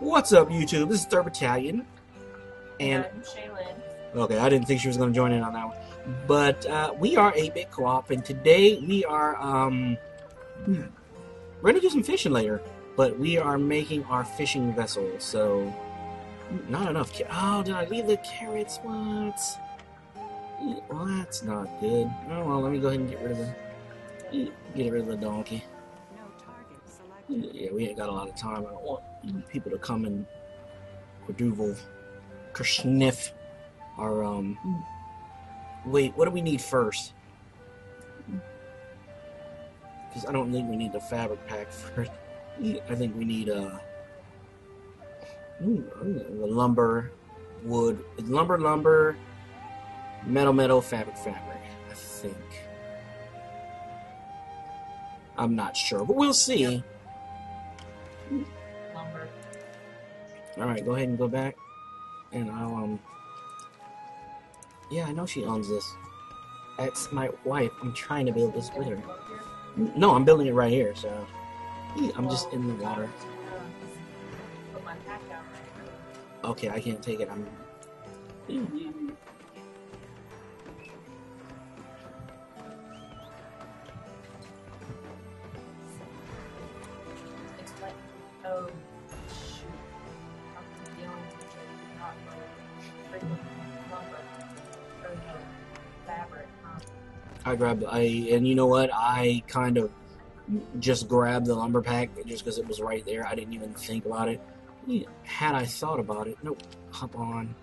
What's up, YouTube? This is Third Battalion. And, I'm Shaylin. okay, I didn't think she was going to join in on that one. But uh, we are 8 Bit Co op, and today we are, um, we're going to do some fishing later. But we are making our fishing vessel, so. Not enough. Oh, did I leave the carrots? What? Well, that's not good. Oh, well, let me go ahead and get rid of the. Get rid of the donkey. No target selected. Yeah, we ain't got a lot of time. I don't want people to come and quadruple, kersniff our um. Wait, what do we need first? Because I don't think we need the fabric pack first. I think we need uh. the lumber, wood, lumber, lumber, metal, metal, fabric, fabric. I think. I'm not sure, but we'll see. All right, go ahead and go back, and I'll um. Yeah, I know she owns this. That's my wife. I'm trying to build this with her. No, I'm building it right here. So I'm just in the water. Put my pack down Okay, I can't take it. I'm. I grabbed. I and you know what? I kind of just grabbed the lumber pack just because it was right there. I didn't even think about it. Had I thought about it, nope. Hop on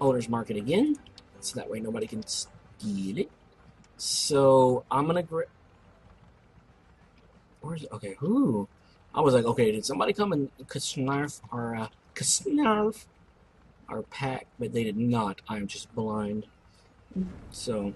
owner's market again, so that way nobody can steal it. So I'm gonna grab. Where's it? Okay, Who? I was like, okay, did somebody come and snarf our uh, snarf our pack? But they did not. I'm just blind. So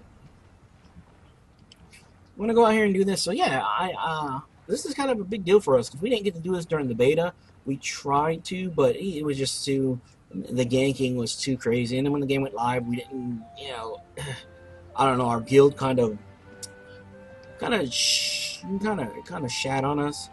I'm gonna go out here and do this. So yeah, I uh, this is kind of a big deal for us because we didn't get to do this during the beta. We tried to, but it was just too. The ganking was too crazy, and then when the game went live, we didn't. You know, I don't know. Our guild kind of, kind of, kind of, kind of shat on us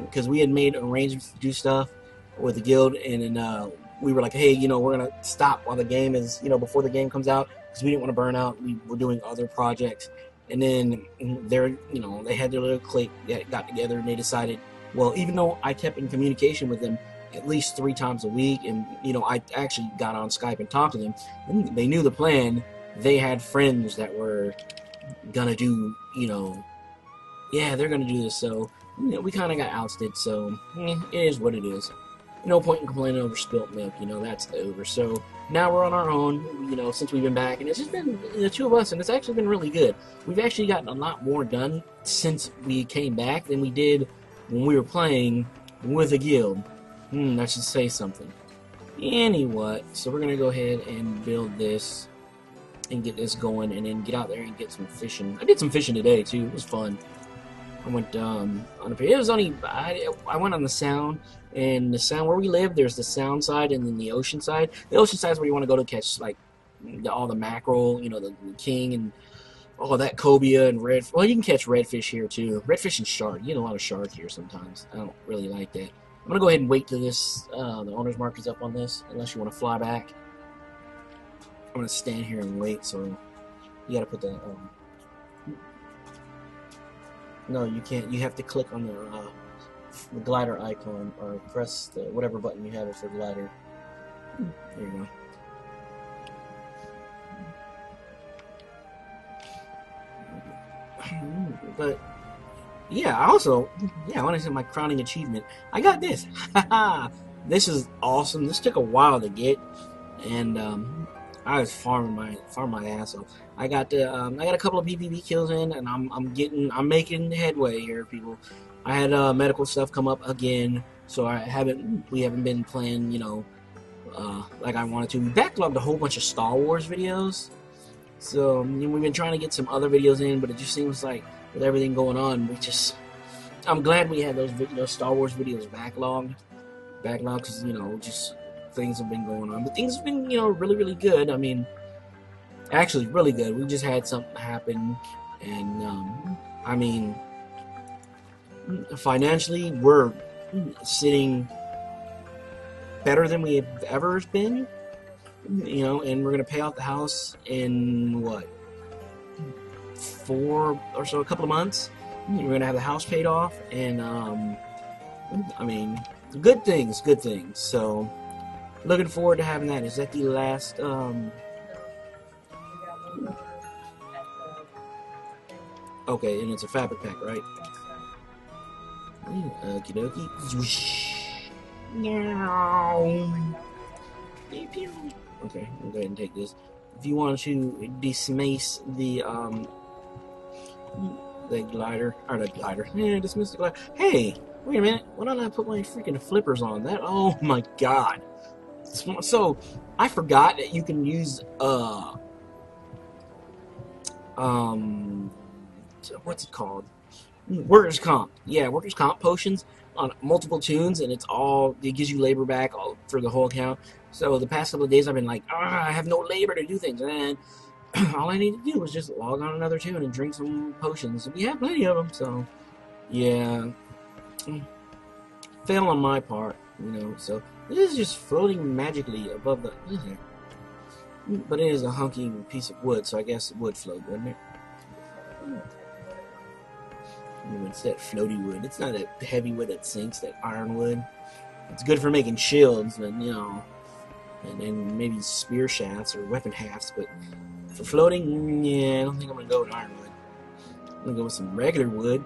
because we had made arrangements to do stuff with the guild, and then uh, we were like, hey, you know, we're gonna stop while the game is, you know, before the game comes out because we didn't want to burn out. We were doing other projects and then they're you know they had their little clique that got together and they decided well even though i kept in communication with them at least three times a week and you know i actually got on skype and talked to them they knew the plan. They had friends that were gonna do you know yeah they're gonna do this. So you know, we kind of got ousted. So eh, it is what it is. No point in complaining over spilt milk you know that's over. So now we're on our own, you know, since we've been back, and it's just been the two of us, and it's actually been really good. We've actually gotten a lot more done since we came back than we did when we were playing with a guild. Hmm, that should say something. Anyway, so we're gonna go ahead and build this and get this going, and then get out there and get some fishing. I did some fishing today too. It was fun. I went um, on a. It was only I, I went on the sound and the sound where we live. There's the sound side and then the ocean side. The ocean side is where you want to go to catch like the, all the mackerel, you know, the, the king and all that cobia and red. Well, you can catch redfish here too. Redfish and shark. You get a lot of shark here sometimes. I don't really like that. I'm gonna go ahead and wait till this uh, the owner's market's up on this, unless you want to fly back. I'm gonna stand here and wait. So you gotta put the. Um, no, you can't. You have to click on the, uh, the glider icon or press the whatever button you have for glider. There you go. But yeah, I also yeah, I want to say my crowning achievement. I got this. this is awesome. This took a while to get, and um, I was farming my farming my ass off. I got the um, I got a couple of PvP kills in, and I'm I'm getting I'm making headway here, people. I had uh, medical stuff come up again, so I haven't we haven't been playing, you know, uh, like I wanted to. We backlogged a whole bunch of Star Wars videos, so I mean, we've been trying to get some other videos in, but it just seems like with everything going on, we just I'm glad we had those those Star Wars videos backlogged, backlogged because you know just things have been going on, but things have been you know really really good. I mean actually really good. We just had something happen, and um, I mean, financially, we're sitting better than we have ever been. You know, and we're gonna pay off the house in what four or so, a couple of months. We're gonna have the house paid off, and um, I mean, good things, good things. So, looking forward to having that. Is that the last? Um, okay, and it's a fabric pack, right? Okie dokie. Okay, I'll go ahead and take this. If you want to dismiss the um the glider or the glider, yeah, dismiss the glider. Hey, wait a minute. Why don't I put my freaking flippers on? That oh my god. So I forgot that you can use uh um what's it called? Workers comp. Yeah, workers comp potions on multiple toons, and it's all it gives you labor back all for the whole account. So the past couple of days, I've been like, ah, I have no labor to do things, and all I need to do is just log on another toon and drink some potions. We have plenty of them, so yeah. Mm. Fail on my part, you know. So this is just floating magically above the. But it is a hunky piece of wood, so I guess it would float, wouldn't it? It's that floaty wood. It's not a heavy wood that sinks, that ironwood. It's good for making shields, but, you know, and then maybe spear shafts or weapon hafts. But for floating, yeah, I don't think I'm gonna go with ironwood. I'm gonna go with some regular wood,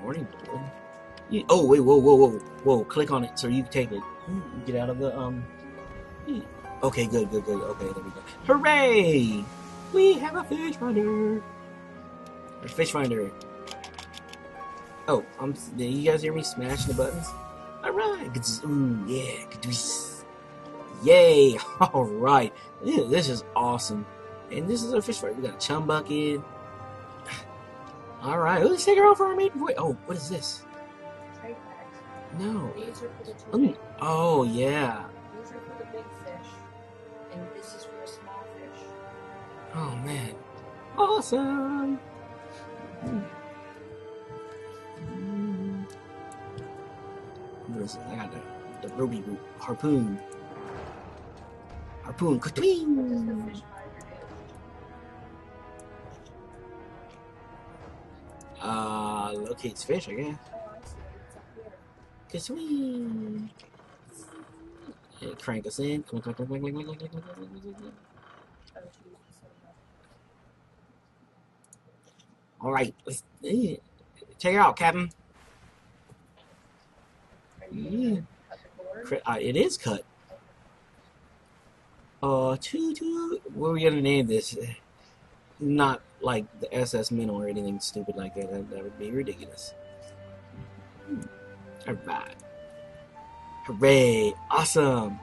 morning wood. You- oh wait, whoa, whoa, whoa, whoa! Click on it so you can take it. Get out of the um. Okay, good, good, good. Okay, there we go. Hooray! We have a fish finder. A fish finder. Oh, I'm. Did you guys hear me smashing the buttons? All right. Ooh, yeah. Yay! All right. This is awesome. And this is our fish finder. We got a chum bucket. All right. Let's take her off for our maiden voyage. Oh, what is this? No. These are for the two Mm. Oh yeah. These are for the big fish, and this is for the small fish. Oh man. Awesome. Mm. What is it? I got the, the ruby root harpoon. Harpoon. What does the Ka-twing! Uh, locates fish, I guess. Cause crank us in. Come on, come on, come on, come on, come on, come on, come on, come on. All right, let's yeah. check it out, Captain. Yeah, uh, it is cut. Uh, two, two. What are we gonna name this? Not like the SS Minnow or anything stupid like that. That, that would be ridiculous. Hmm. All right. Hooray! Awesome.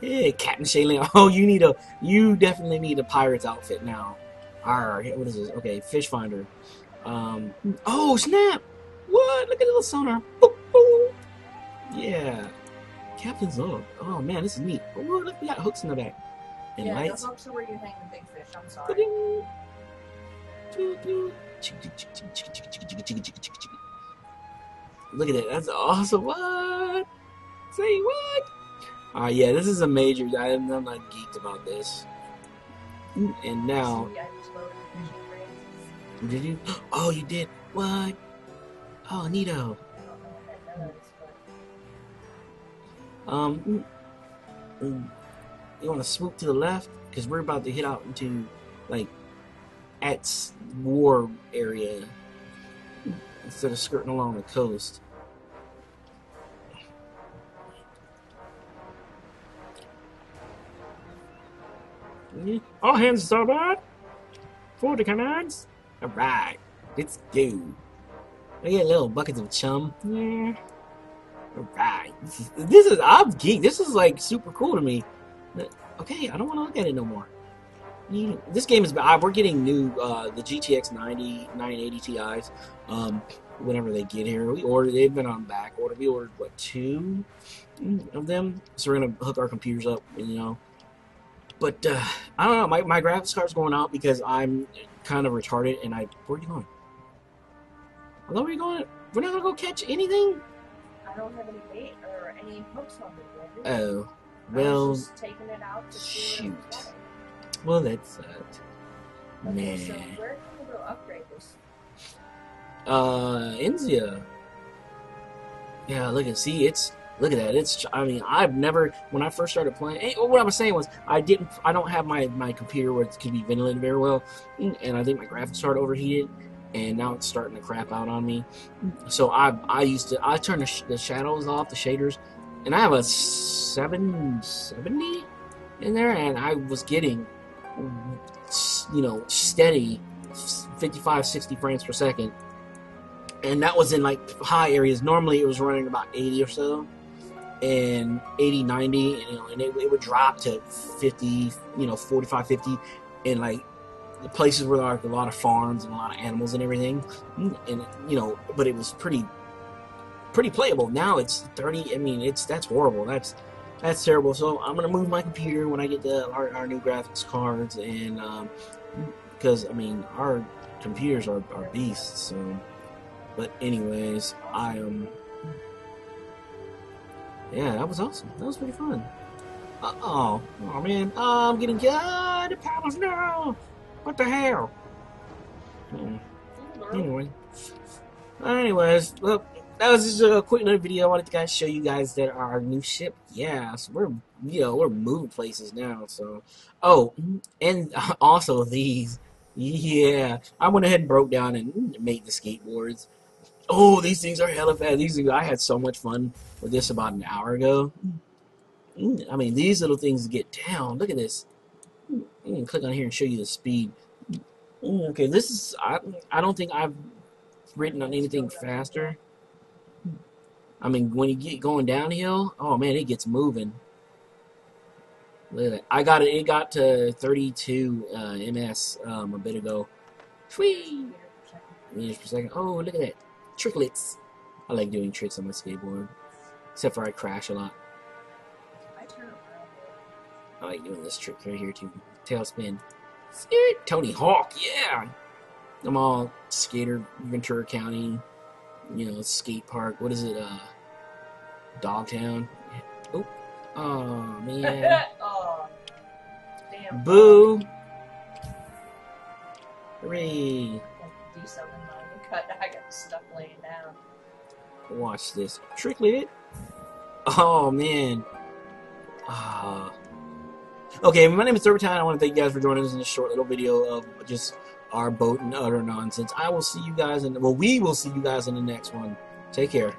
Hey, Captain Shaylin. Oh, you need a. You definitely need a pirate's outfit now. Arr, what is this? Okay, fish finder. Um. Oh snap! What? Look at the little sonar. Boop, boop. Yeah. Captain's log. Oh man, this is neat. Oh, look, we got hooks in the back. And yeah, lights. the hooks are where you hang the big fish. I'm sorry. Look at that. That's awesome. What? Say what? Uh, yeah, this is a major. I'm, I'm not geeked about this. And now, See, I just loaded fishing rings. did you? Oh, you did. What? Oh, neato. I don't know what that does, but Um, mm, mm, you want to swoop to the left because we're about to hit out into like at war area instead of skirting along the coast. All hands starboard. Forward to commands. All right, let's go. I get little buckets of chum. Yeah. Alright. This is, this is I'm geek. This is like super cool to me. Okay, I don't want to look at it no more. You- This game is uh, we're getting new uh the GTX 90 980 Ti's um whenever they get here. We ordered they've been on back order. We ordered what two of them. So we're gonna hook our computers up, you know. But uh I don't know, my, my graphics card's going out because I'm kind of retarded and I where are you going? I thought we were going we're not gonna go catch anything? I don't have any bait or any hooks on. Oh, well, taking it out to see what it was shoot. Well, that's that. Okay, so Man. where can we go upgrade this? Uh, Inzia. Yeah, look at see, it's look at that. It's I mean, I've never when I first started playing. eh, what I was saying was I didn't. I don't have my my computer where it can be ventilated very well, and I think my graphics card overheated, and now it's starting to crap out on me. So I I used to I turned the, sh- the shadows off, the shaders, and I have a seven seventy in there, and I was getting you know steady 55 60 frames per second. And that was in like high areas. Normally it was running about 80 or so and 80 90 you know and it, it would drop to 50 you know 45 50 and like the places where there are like a lot of farms and a lot of animals and everything. And you know but it was pretty pretty playable. Now it's 30 i mean it's that's horrible. That's that's terrible. So i'm gonna move my computer when i get the our, our new graphics cards and um because i mean our computers are, are beasts so but anyways i am yeah that was awesome. That was pretty fun. Uh oh oh man. Oh, i'm getting god the powers no what the hell? Hmm. Anyway. Anyways, well, that was just a quick little video. I wanted to guys show you guys that our new ship. Yeah, so we're you know we're moving places now. So, oh, and also these. Yeah, I went ahead and broke down and made the skateboards. Oh, these things are hella fast. These I had so much fun with this about an hour ago. Mm, I mean, these little things get down. Look at this. I can click on here and show you the speed. Mm, Okay, this is I. I don't think I've written on anything faster. I mean, when you get going downhill, oh man, it gets moving. Look at that. I got it. It got to 32 uh, ms um, a bit ago. Whee! meters per second. Oh, look at that. Tricklets. I like doing tricks on my skateboard. Except for I crash a lot. I like doing this trick right here too. Tailspin. Tony Hawk, yeah. I'm all skater, Ventura County, you know, skate park. What is it? Uh, Dogtown. Oh, oh man. oh, damn. Boo. Hooray. Do something. Cut. I got stuff laying down. Watch this. Tricklet. Oh man. Ah. Okay, my name is Turbotown. I want to thank you guys for joining us in this short little video of just our boat and utter nonsense. I will see you guys in well, we will see you guys in the next one. Take care.